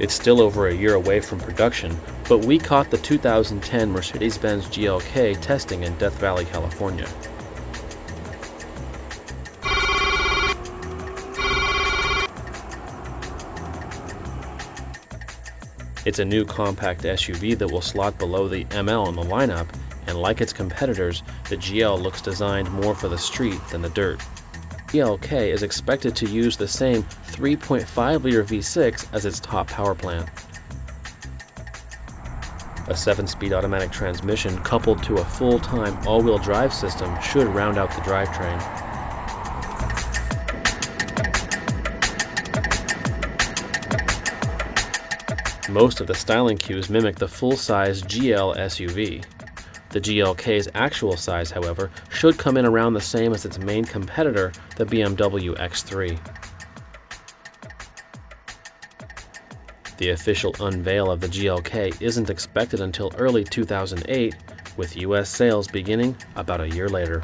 It's still over a year away from production, but we caught the 2010 Mercedes Benz GLK testing in Death Valley, California. It's a new compact SUV that will slot below the ML in the lineup, and like its competitors, the GL looks designed more for the street than the dirt. GLK is expected to use the same 3.5 liter V6 as its top power plant. A 7 speed automatic transmission coupled to a full time all wheel drive system should round out the drivetrain. Most of the styling cues mimic the full-size GL SUV. The GLK's actual size, however, should come in around the same as its main competitor, the BMW X3. The official unveil of the GLK isn't expected until early 2008, with US sales beginning about a year later.